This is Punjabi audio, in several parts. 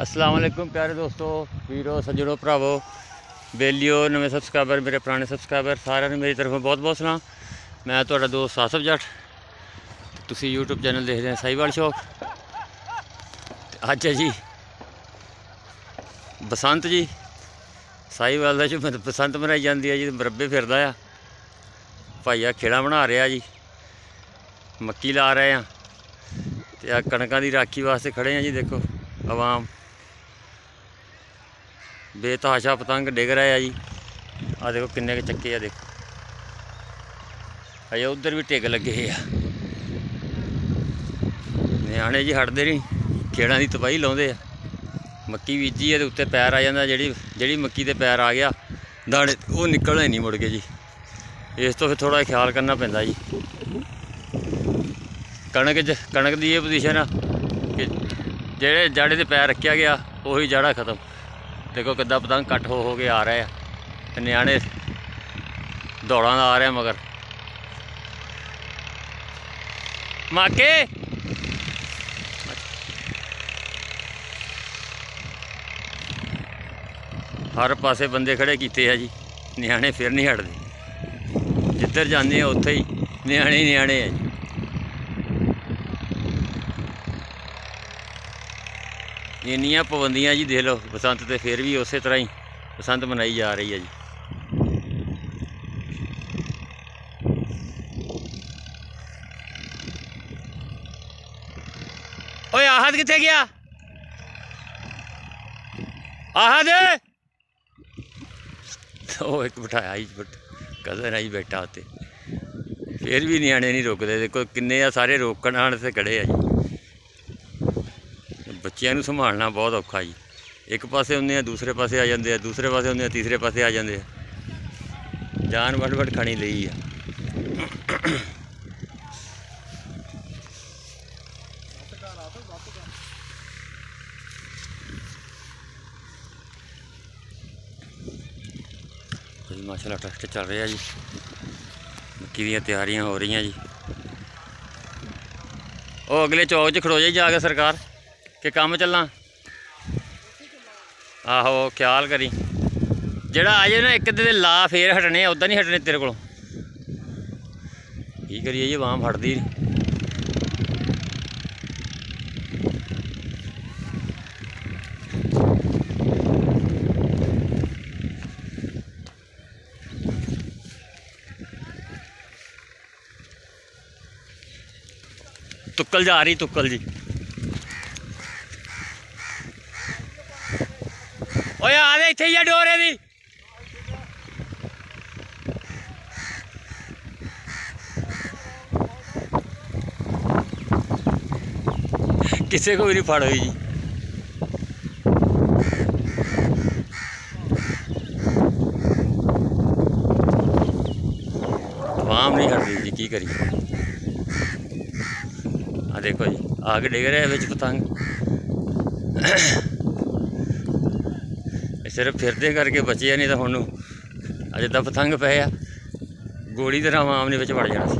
ਅਸਲਾਮ ਵਾਲੇਕੁਮ ਪਿਆਰੇ ਦੋਸਤੋ, ਵੀਰੋ, ਸੱਜਣੋ, ਭਰਾਵੋ। ਬੇਲੀਓ, ਨਵੇਂ ਸਬਸਕ੍ਰਾਈਬਰ ਮੇਰੇ ਪੁਰਾਣੇ ਸਬਸਕ੍ਰਾਈਬਰ ਸਾਰਿਆਂ ਨੂੰ ਮੇਰੀ ਤਰਫੋਂ ਬਹੁਤ ਬਹੁਤ ਸਲਾਮ। ਮੈਂ ਤੁਹਾਡਾ ਦੋਸਤ ਆਸਫ ਜੱਟ। ਤੁਸੀਂ YouTube ਚੈਨਲ ਦੇਖਦੇ ਹੋ ਸਾਈਵਾਲ ਸ਼ੌਕ। ਤੇ ਅੱਜ ਹੈ ਜੀ ਬਸੰਤ ਜੀ। ਸਾਈਵਾਲ ਦਾ ਜੋ ਬਸੰਤ ਮਨਾਈ ਜਾਂਦੀ ਹੈ ਜੀ ਮਰੱਬੇ ਫਿਰਦਾ ਆ। ਭਾਈਆ ਖੇੜਾ ਬਣਾ ਰਿਹਾ ਜੀ। ਮੱਕੀ ਲਾ ਰਹੇ ਆ। ਤੇ ਆ ਕਣਕਾਂ ਦੀ ਰਾਖੀ ਵਾਸਤੇ ਖੜੇ ਆ ਜੀ, ਦੇਖੋ, ਆਵਾਮ। ਬੇਤਹਾਸ਼ਾ ਪਤੰਗ ਡਿੱਗ ਰਹੇ ਆ ਜੀ। ਆ ਦੇਖੋ ਕਿੰਨੇ ਕੁ ਚੱਕੇ ਆ ਦੇਖੋ। ਅਜੇ ਉਧਰ ਵੀ ਢਿੱਗ ਲੱਗੇ ਆ। ਨਿਆਣੇ ਜੀ ਹਟਦੇ ਨਹੀਂ ਖੇੜਾਂ ਦੀ ਤਬਾਹੀ ਲਾਉਂਦੇ ਆ। ਮੱਕੀ ਬੀਜੀ ਆ ਤੇ ਉੱਤੇ ਪੈਰ ਆ ਜਾਂਦਾ, ਜਿਹੜੀ ਜਿਹੜੀ ਮੱਕੀ ਤੇ ਪੈਰ ਆ ਗਿਆ, ਦਾਣੇ, ਉਹ ਨਿਕਲਣੇ ਨਹੀਂ ਮੁੜ ਕੇ ਜੀ। ਇਸ ਤੋਂ ਫਿਰ ਥੋੜਾ ਖਿਆਲ ਕਰਨਾ ਪੈਂਦਾ ਜੀ। ਕਣਕ 'ਚ, ਕਣਕ ਦੀ ਇਹ ਪੋਜੀਸ਼ਨ ਆ ਕਿ ਜਿਹੜੇ ਜਾੜੇ ਤੇ ਪੈਰ ਰੱਖਿਆ ਗਿਆ, ਉਹੀ ਜਾੜਾ ਖਤਮ। ਦੇਖੋ ਕਿੱਦਾਂ ਪਤੰਗ ਕੱਟ ਹੋ ਹੋ ਕੇ ਆ ਰਹੇ ਆ ਤੇ ਨਿਆਣੇ ਦੌੜਾਂ ਦਾ ਆ ਰਿਹਾ ਮਗਰ। ਮਾਕੇ! ਹਰ ਪਾਸੇ ਬੰਦੇ ਖੜੇ ਕੀਤੇ ਆ ਜੀ, ਨਿਆਣੇ ਫਿਰ ਨਹੀਂ ਹਟਦੇ। ਜਿੱਧਰ ਜਾਂਦੇ ਆ, ਉੱਥੇ ਹੀ ਨਿਆਣੇ ਨਿਆਣੇ ਆ ਜੀ। ਇੰਨੀਆਂ ਪਾਬੰਦੀਆਂ ਜੀ ਦੇਖ ਲਓ, ਬਸੰਤ ਤੇ ਫਿਰ ਵੀ ਉਸੇ ਤਰ੍ਹਾਂ ਹੀ ਬਸੰਤ ਮਨਾਈ ਜਾ ਰਹੀ ਹੈ ਜੀ। ਓਏ ਆਹਦ ਕਿੱਥੇ ਗਿਆ? ਆਹਦ! ਉਹ ਇੱਕ ਬਿਠਾਇਆ ਜੀ ਬਟ ਕਜ਼ਨ ਆਈ ਬੈਠਾ ਉੱਤੇ। ਫਿਰ ਵੀ ਨਿਆਣੇ ਨਹੀਂ ਰੁਕਦੇ, ਦੇਖੋ ਕਿੰਨੇ ਆ ਸਾਰੇ ਰੋਕਣ ਆਣ ਤੇ ਖੜੇ ਆ ਜੀ। ਬੱਚਿਆਂ ਨੂੰ ਸੰਭਾਲਣਾ ਬਹੁਤ ਔਖਾ ਜੀ। ਇੱਕ ਪਾਸੇ ਹੁੰਦੇ ਆ, ਦੂਸਰੇ ਪਾਸੇ ਆ ਜਾਂਦੇ ਆ, ਦੂਸਰੇ ਪਾਸੇ ਹੁੰਦੇ ਆ, ਤੀਸਰੇ ਪਾਸੇ ਆ ਜਾਂਦੇ ਆ। ਜਾਨ ਵੱਡ ਵੱਡ ਖਾਣੀ ਲਈ ਆ। ਜੀ, ਮਾਸ਼ਾਅੱਲਾ ਟਰੈਕਟਰ ਚੱਲ ਰਿਹਾ ਜੀ। ਮੱਕੀ ਦੀਆਂ ਤਿਆਰੀਆਂ ਹੋ ਰਹੀਆਂ ਜੀ। ਉਹ ਅਗਲੇ ਚੌਕ 'ਚ ਖੜੋ ਜਾਈ ਜਾ ਕੇ ਸਰਕਾਰ। ਕਿ ਕੰਮ ਚੱਲਾਂ? ਆਹੋ, ਖਿਆਲ ਕਰੀ। ਜਿਹੜਾ ਆ ਜੇ ਨਾ ਇੱਕ ਦੇ ਲਾ ਫੇਰ ਹਟਣੇ ਉਦਾਂ ਨਹੀਂ ਹਟਣੇ ਤੇਰੇ ਕੋਲੋਂ। ਕੀ ਕਰੀਏ ਜੀ, ਬਾਂਹ ਫੜਦੀ ਤੁੱਕਲ ਜਾ ਰਹੀ, ਤੁੱਕਲ ਜੀ। ਓਏ ਆ ਦੇ ਇੱਥੇ ਹੀ ਆ ਡੋਰੇ ਦੀ। ਕਿਸੇ ਕੋ ਨਹੀਂ ਫੜ ਹੋਈ ਜੀ। ਆਵਾਮ ਨਹੀਂ ਹਟਦੀ ਜੀ, ਕੀ ਕਰੀਏ। ਆ ਦੇਖੋ ਜੀ ਆਗ ਡਿੱਗ ਰਿਹਾ ਵਿੱਚ ਪਤੰਗ। ਸਿਰਫ ਫਿਰਦੇ ਕਰਕੇ ਬਚੇ ਨਹੀਂ ਤਾਂ ਹੁਣ ਨੂੰ ਅਜੇ ਤਾਂ ਪਤੰਗ ਪਏ ਆ। ਗੋਲੀ ਦੇ ਰਾਮ ਆਮ ਨੇ ਵਿੱਚ ਵੜ ਜਾਣਾ ਸੀ।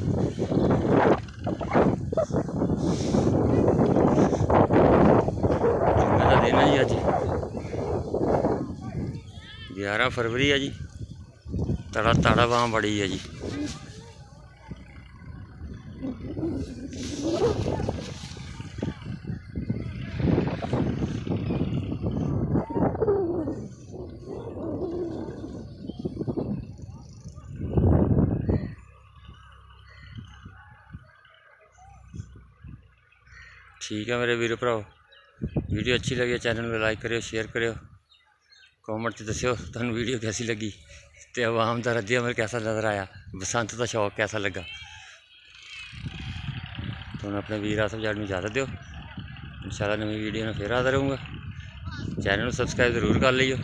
ਜੁਮੇ ਦਿਨ ਹੈ ਜੀ ਅੱਜ। 11 ਫਰਵਰੀ ਆ ਜੀ। ਤੜਾ ਤੜਾ ਬਾਂਹ ਬੜੀ ਹੈ ਜੀ। ਠੀਕ ਹੈ ਮੇਰੇ ਵੀਰੋ ਭਰਾਓ ਵੀਡੀਓ ਅੱਛੀ ਲੱਗੀ ਚੈਨਲ ਨੂੰ ਲਾਈਕ ਕਰਿਓ ਸ਼ੇਅਰ ਕਰਿਓ ਕਮੈਂਟ 'ਚ ਦੱਸਿਓ ਤੁਹਾਨੂੰ ਵੀਡੀਓ ਕੈਸੀ ਲੱਗੀ ਤੇ ਆਵਾਮ ਦਾ ਰੱਦੀ ਅਮਲ ਕੈਸਾ ਨਜ਼ਰ ਆਇਆ ਬਸੰਤ ਦਾ ਸ਼ੌਕ ਕੈਸਾ ਲੱਗਾ ਤੁਹਾਨੂੰ ਆਪਣੇ ਵੀਰ ਆਸਫ ਜਾਨ ਨੂੰ ਇਜਾਜ਼ਤ ਦਿਓ ਇਨਸ਼ਾਅੱਲਾ ਨਵੀਂ ਵੀਡੀਓ ਨਾਲ ਫੇਰ ਹਾਜ਼ਰ ਹੋਊਂਗਾ ਚੈਨਲ ਨੂੰ ਸਬਸਕ੍ਰਾਈਬ ਜ਼ਰੂਰ ਕਰ ਲਈਓ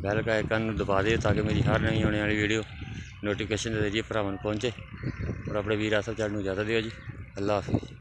ਬੈਲ ਕਾ ਆਈਕਨ ਨੂੰ ਦਬਾ ਦਿਓ ਤਾਂ ਕਿ ਮੇਰੀ ਹਰ ਨਵੀਂ ਆਉਣ ਵਾਲੀ ਵੀਡੀਓ ਨੋਟੀਫਿਕੇਸ਼ਨ ਦੇ ਜ਼ਰੀਏ ਭਰਾਵਾਂ ਨੂੰ ਪਹੁੰਚੇ। ਔਰ ਆਪਣੇ ਵੀਰ ਆਸਫ ਚੜ੍ਹ ਨੂੰ ਇਜਾਜ਼ਤ ਦਿਓ ਜੀ। ਅੱਲਾ ਹਾਫਿਜ਼।